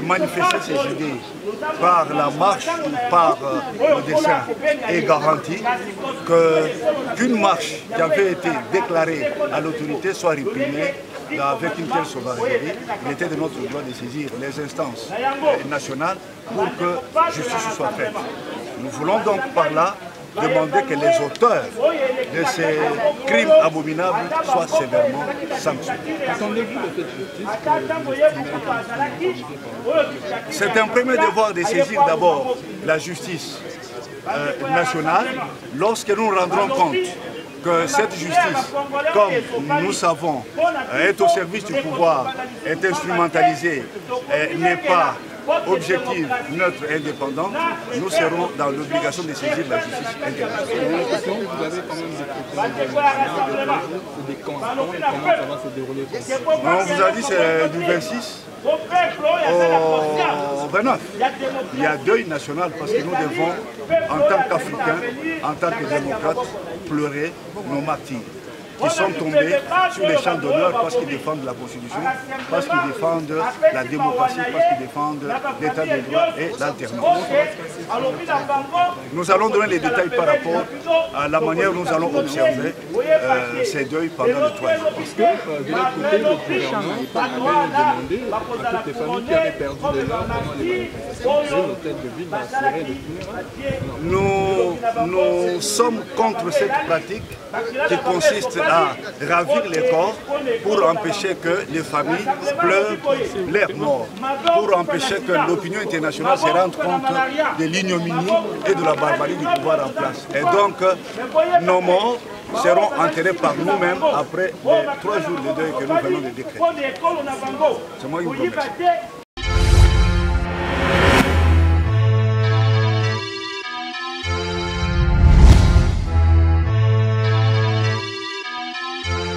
manifester ses idées par la marche par euh, le dessin est garanti qu'une marche qui avait été déclarée à l'autorité soit réprimée avec une telle sauvagerie, il était de notre droit de saisir les instances nationales pour que justice soit faite. Nous voulons donc par là demander que les auteurs de ces crimes abominables soient sévèrement sanctionnés. C'est un premier devoir de saisir d'abord la justice euh, nationale lorsque nous rendrons compte que cette justice, comme nous savons, est au service du pouvoir, est instrumentalisée, n'est pas objective, neutre et indépendante, nous serons dans l'obligation de saisir la justice internationale. On vous a dit c'est du 26 au 29. Il y a deuil national parce que nous devons, en tant qu'Africains, en tant que démocrates, pleurer nos martyrs qui sont tombés sur les champs d'honneur parce qu'ils défendent la Constitution, parce qu'ils défendent la démocratie, parce qu'ils défendent l'état de droit et l'alternance. Nous allons donner les détails par rapport à la manière dont nous allons observer euh, ces deuils pendant les trois jours. Parce que euh, de l'autre côté, le gouvernement à toutes les familles qui avaient perdu des leurs pendant les manifestations de l'hôtel de ville le nous, nous sommes contre cette pratique qui consiste à ravir les corps pour empêcher que les familles pleurent leurs morts, pour empêcher que l'opinion internationale se rende compte de l'ignominie et de la barbarie du pouvoir en place. Et donc, nos morts seront enterrés par nous-mêmes après les trois jours de deuil que nous venons de décréter. C'est moi qui vous.